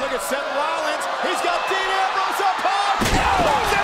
look at Seth Rollins. He's got Dean Ambrose up high. Oh!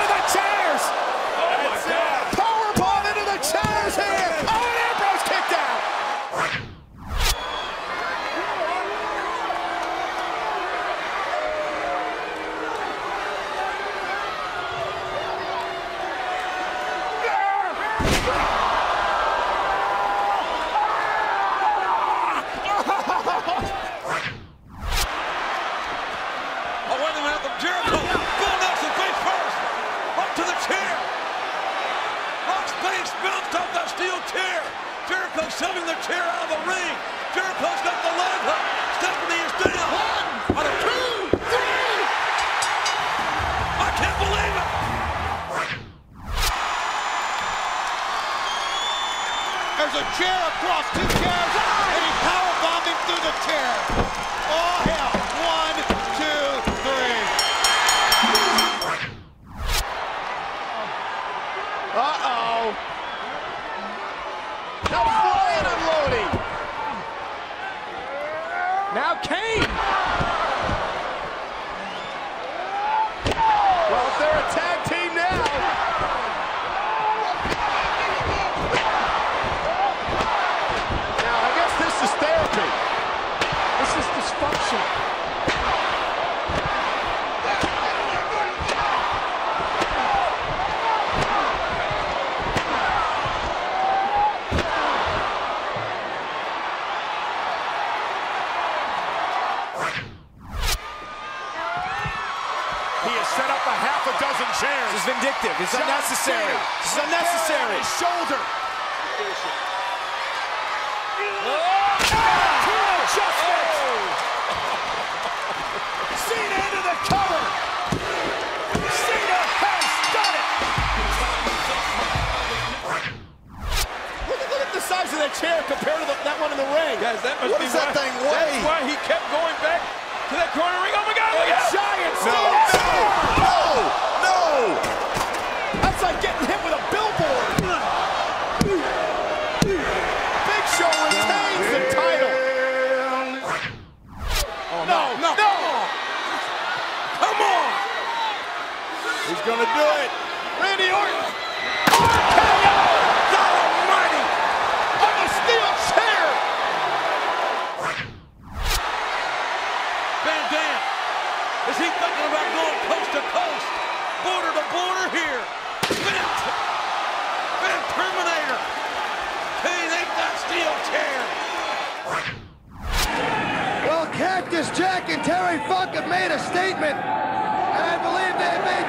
Shoving the chair out of the ring. Jericho's got the leg hook. Stephanie is down. One, On a two, three. I can't believe it. There's a chair across two chairs, and he powerbombed him through the chair. Oh, hell. One, two, three. Uh-oh. Now flying This is dysfunction. He has set up a half a dozen chairs. This is vindictive. It's John unnecessary. Cena This is unnecessary. His shoulder. Two size of that chair compared to the, that one in the ring. Guys, that must What be that why, thing weigh? That's why he kept going back to that corner ring. Oh my God! Look out! giant No, no. No! No! That's like getting hit with a billboard. Big Show retains the title. Oh, no, no, no. Come on! He's gonna do it. Randy Orton. RKO. God Almighty! On a steel chair. Van Dam, thinking about going coast to coast, border to border here? Van, Van Terminator. Kane ain't that steel chair. Well, Cactus Jack and Terry Funk have made a statement, and I believe they made